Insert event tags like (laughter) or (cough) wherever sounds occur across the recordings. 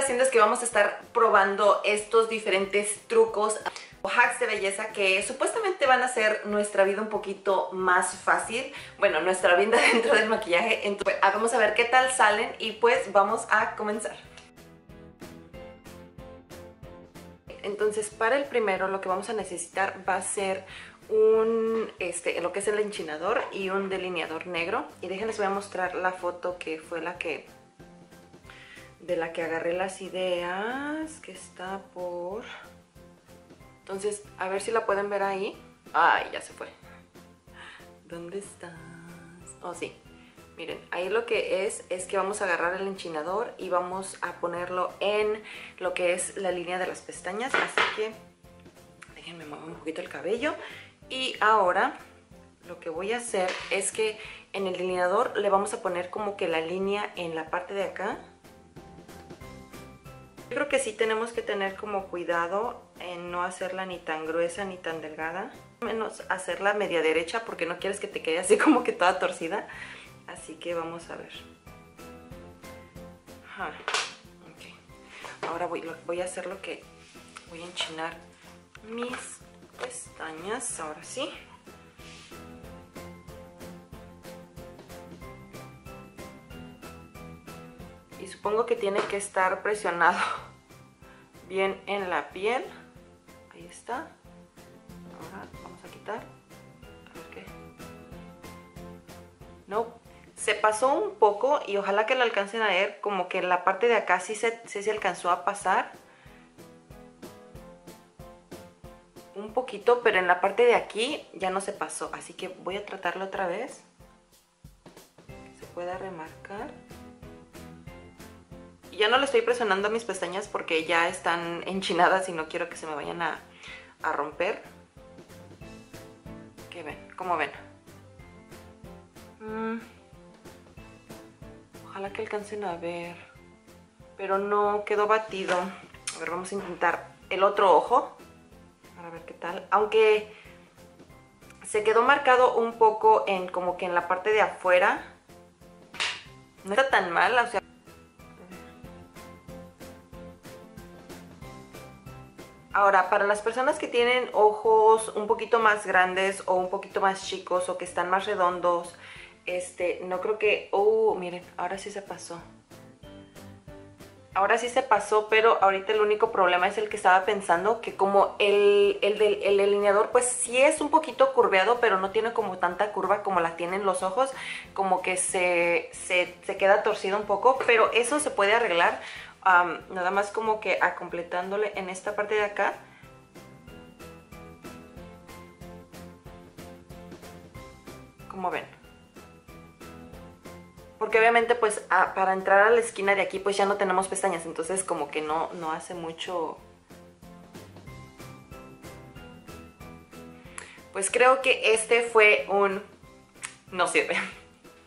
haciendo es que vamos a estar probando estos diferentes trucos o hacks de belleza que supuestamente van a hacer nuestra vida un poquito más fácil. Bueno, nuestra vida (laughs) dentro del maquillaje. Entonces, pues, vamos a ver qué tal salen y pues vamos a comenzar. Entonces, para el primero lo que vamos a necesitar va a ser un, este, lo que es el enchinador y un delineador negro. Y déjenles voy a mostrar la foto que fue la que de la que agarré las ideas, que está por... Entonces, a ver si la pueden ver ahí. Ay, ya se fue. ¿Dónde estás? Oh, sí. Miren, ahí lo que es, es que vamos a agarrar el enchinador y vamos a ponerlo en lo que es la línea de las pestañas. Así que déjenme mover un poquito el cabello. Y ahora lo que voy a hacer es que en el delineador le vamos a poner como que la línea en la parte de acá yo creo que sí tenemos que tener como cuidado en no hacerla ni tan gruesa ni tan delgada. Menos hacerla media derecha porque no quieres que te quede así (laughs) como que toda torcida. Así que vamos a ver. Ahora voy, voy a hacer lo que... Voy a enchinar mis pestañas, ahora sí. Y supongo que tiene que estar presionado (laughs) bien en la piel. Ahí está. Ahora vamos a quitar. Qué. No, se pasó un poco y ojalá que lo alcancen a ver. Como que la parte de acá sí se, sí se alcanzó a pasar. Un poquito, pero en la parte de aquí ya no se pasó. Así que voy a tratarlo otra vez. se pueda remarcar ya no le estoy presionando a mis pestañas porque ya están enchinadas y no quiero que se me vayan a, romper. ¿Qué ven? ¿Cómo ven? Mm. Ojalá que alcancen a ver. Pero no, quedó batido. A ver, vamos a intentar el otro ojo. Para ver qué tal. Aunque se quedó marcado un poco en como que en la parte de afuera. No está tan mal, o sea... Ahora, para las personas que tienen ojos un poquito más grandes o un poquito más chicos o que están más redondos, este, no creo que... Oh, miren, ahora sí se pasó. Ahora sí se pasó, pero ahorita el único problema es el que estaba pensando, que como el, el, el delineador pues sí es un poquito curveado, pero no tiene como tanta curva como la tienen los ojos, como que se, se, se queda torcido un poco, pero eso se puede arreglar nada más como que a completándole en esta parte de acá. Como ven. Porque obviamente pues para entrar a la esquina de aquí pues ya no tenemos pestañas, entonces como que no, no hace mucho... Pues creo que este fue un... no sirve.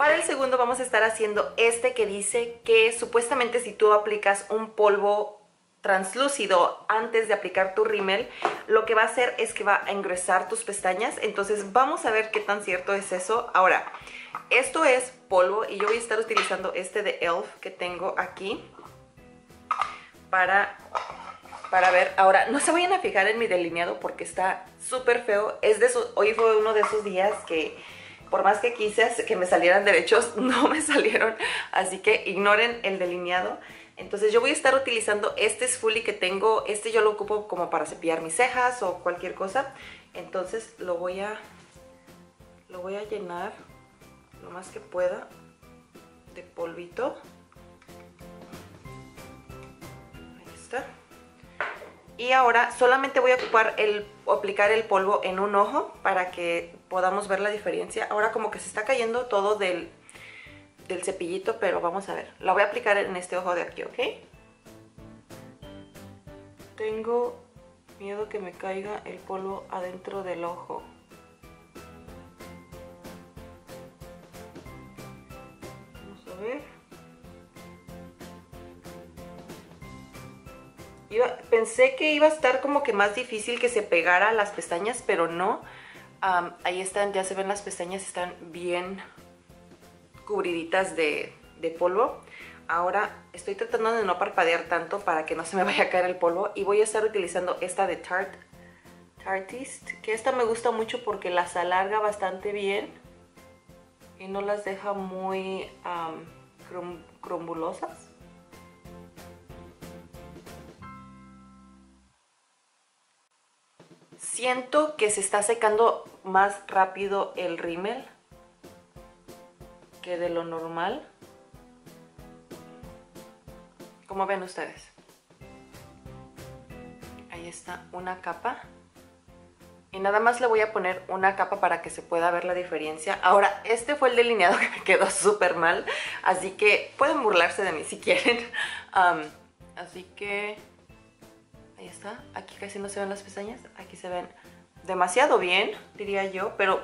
Para el segundo vamos a estar haciendo este que dice que supuestamente si tú aplicas un polvo translúcido antes de aplicar tu rímel, lo que va a hacer es que va a engruesar tus pestañas. Entonces vamos a ver qué tan cierto es eso. Ahora, esto es polvo y yo voy a estar utilizando este de e.l.f. que tengo aquí para, para ver. Ahora, no se vayan a fijar en mi delineado porque está súper feo. Es de hoy fue uno de esos días que por más que quise que me salieran derechos, (laughs) no me salieron, así que ignoren el delineado. Entonces yo voy a estar utilizando este Fully que tengo, este yo lo ocupo como para cepillar mis cejas o cualquier cosa. Entonces lo voy a, lo voy a llenar lo más que pueda de polvito. Ahí está. Y ahora solamente voy a ocupar el, aplicar el polvo en un ojo para que podamos ver la diferencia. Ahora como que se está cayendo todo del, del cepillito, pero vamos a ver. La voy a aplicar en este ojo de aquí, ¿ok? Tengo miedo que me caiga el polvo adentro del ojo. Pensé que iba a estar como que más difícil que se pegara a las pestañas, pero no. ahí están, ya se ven las pestañas, están bien cubriditas de, polvo. Ahora estoy tratando de no parpadear tanto para que no se me vaya a caer el polvo y voy a estar utilizando esta de Tarte Tartist, que esta me gusta mucho porque las alarga bastante bien y no las deja muy um, crumbulosas. Siento que se está secando más rápido el rímel que de lo normal. Como ven ustedes. Ahí está una capa. Y nada más le voy a poner una capa para que se pueda ver la diferencia. Ahora, este fue el delineado que me quedó súper mal. Así que pueden burlarse de mí si quieren. (laughs) así que... Ahí está. Aquí casi no se ven las pestañas. Aquí se ven demasiado bien, diría yo. Pero,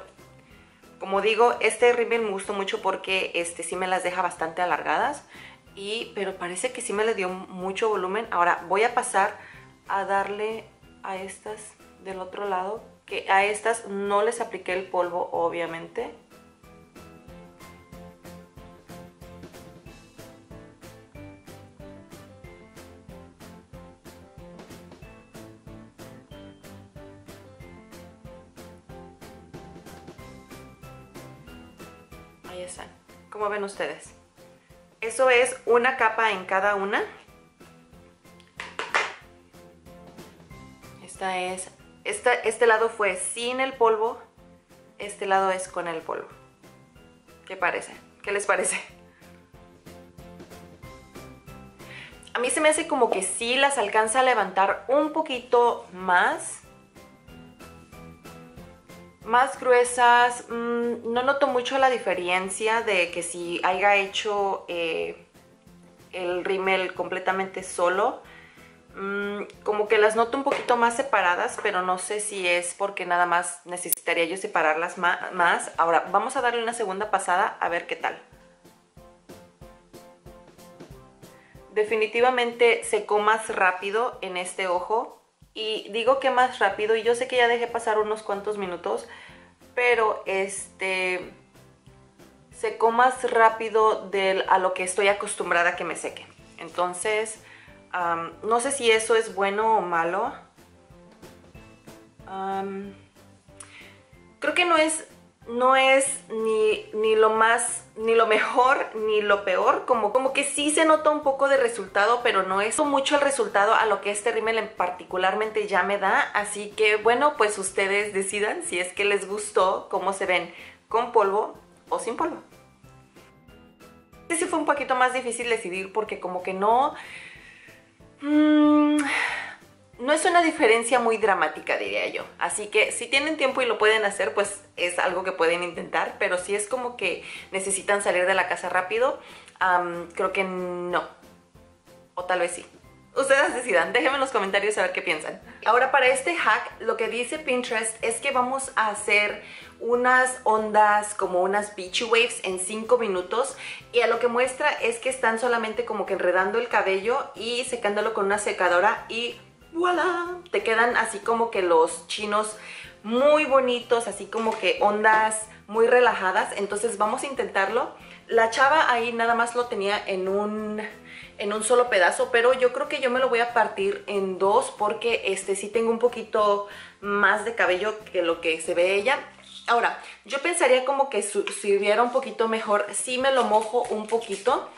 como digo, este rímel me gustó mucho porque este sí me las deja bastante alargadas. Y, pero parece que sí me le dio mucho volumen. Ahora voy a pasar a darle a estas del otro lado que a estas no les apliqué el polvo, obviamente. Ustedes. Eso es una capa en cada una. Esta es este lado fue sin el polvo, este lado es con el polvo. ¿Qué parece? ¿Qué les parece? A mí se me hace como que sí las alcanza a levantar un poquito más. Más gruesas. Mm, no noto mucho la diferencia de que si haya hecho eh, el rímel completamente solo Mm, como que las noto un poquito más separadas, pero no sé si es porque nada más necesitaría yo separarlas más. Ahora, vamos a darle una segunda pasada a ver qué tal. Definitivamente secó más rápido en este ojo. Y digo que más rápido, y yo sé que ya dejé pasar unos cuantos minutos, pero este secó más rápido de a lo que estoy acostumbrada a que me seque. Entonces, no sé si eso es bueno o malo. creo que no es, no es ni, ni, lo más, ni lo mejor, ni lo peor. Como, como que sí se nota un poco de resultado, pero no es mucho el resultado a lo que este rímel en particularmente ya me da. Así que bueno, pues ustedes decidan si es que les gustó cómo se ven con polvo o sin polvo. Este sí fue un poquito más difícil decidir porque como que no Mm, no es una diferencia muy dramática, diría yo. Así que si tienen tiempo y lo pueden hacer, pues es algo que pueden intentar. Pero si es como que necesitan salir de la casa rápido, creo que no. O tal vez sí. Ustedes decidan, déjenme en los comentarios a ver qué piensan. Ahora para este hack, lo que dice Pinterest es que vamos a hacer unas ondas como unas beach waves en 5 minutos y a lo que muestra es que están solamente como que enredando el cabello y secándolo con una secadora y voilà, te quedan así como que los chinos muy bonitos, así como que ondas muy relajadas, entonces vamos a intentarlo. La chava ahí nada más lo tenía en un en un solo pedazo, pero yo creo que yo me lo voy a partir en dos porque este sí tengo un poquito más de cabello que lo que se ve ella. Ahora, yo pensaría como que si hubiera un poquito mejor, si me lo mojo un poquito.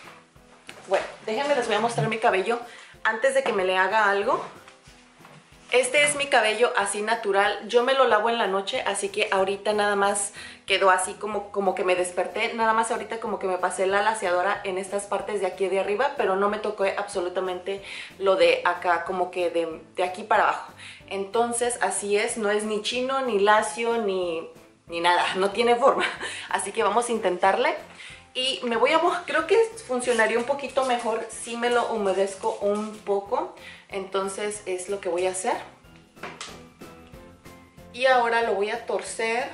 Bueno, déjenme les voy a mostrar mi cabello antes de que me le haga algo. Este es mi cabello así natural, yo me lo lavo en la noche, así que ahorita nada más quedó así como, como que me desperté, nada más ahorita como que me pasé la laseadora en estas partes de aquí de arriba, pero no me tocó absolutamente lo de acá, como que de, de aquí para abajo. Entonces así es, no es ni chino, ni lacio, ni, ni nada, no tiene forma. (laughs) Así que vamos a intentarle. Y me voy a creo que funcionaría un poquito mejor si me lo humedezco un poco. Entonces es lo que voy a hacer. Y ahora lo voy a torcer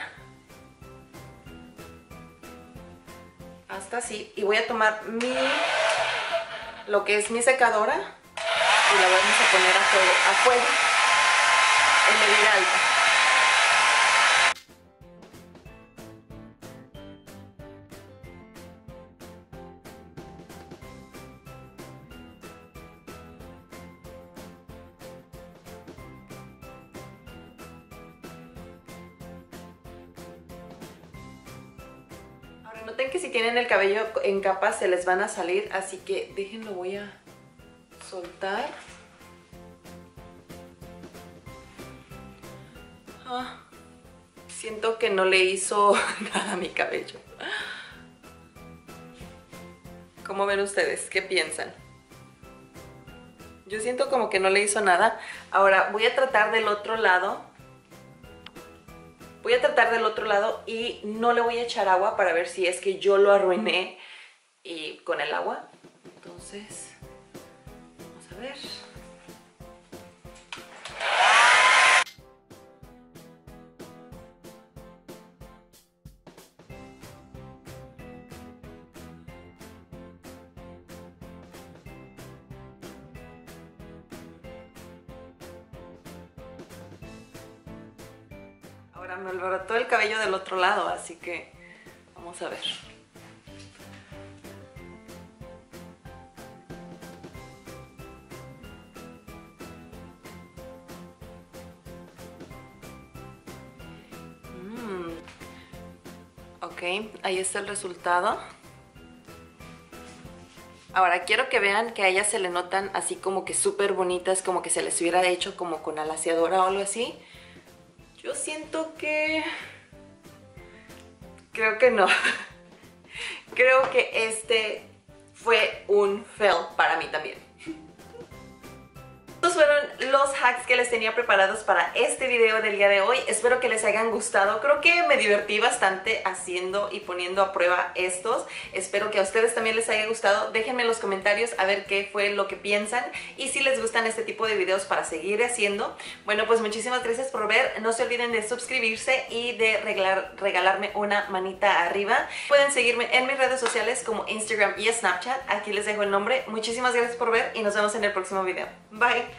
hasta así. Y voy a tomar mi, lo que es mi secadora y la vamos a poner a fuego, a fuego en medida alta. Noten que si tienen el cabello en capas se les van a salir, así que déjenlo, voy a soltar. Ah, siento que no le hizo (laughs) nada a mi cabello. ¿Cómo ven ustedes? ¿Qué piensan? Yo siento como que no le hizo nada. Ahora voy a tratar del otro lado. Voy a tratar del otro lado y no le voy a echar agua para ver si es que yo lo arruiné y con el agua. Entonces, Ahora me alborotó el cabello del otro lado, así que vamos a ver. Mm. Ok, ahí está el resultado. Ahora quiero que vean que a ella se le notan así como que súper bonitas, como que se les hubiera hecho como con alaciadora o algo así. Yo siento que... Creo que no. (laughs) Creo que este fue un fail para mí también. Estos fueron los hacks que les tenía preparados para este video del día de hoy. Espero que les hayan gustado. Creo que me divertí bastante haciendo y poniendo a prueba estos. Espero que a ustedes también les haya gustado. Déjenme en los comentarios a ver qué fue lo que piensan y si les gustan este tipo de videos para seguir haciendo. Bueno, pues muchísimas gracias por ver. No se olviden de suscribirse y de regalar, regalarme una manita arriba. Pueden seguirme en mis redes sociales como Instagram y Snapchat. Aquí les dejo el nombre. Muchísimas gracias por ver y nos vemos en el próximo video. Bye.